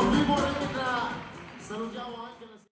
Vivo Intra! Salutiamo anche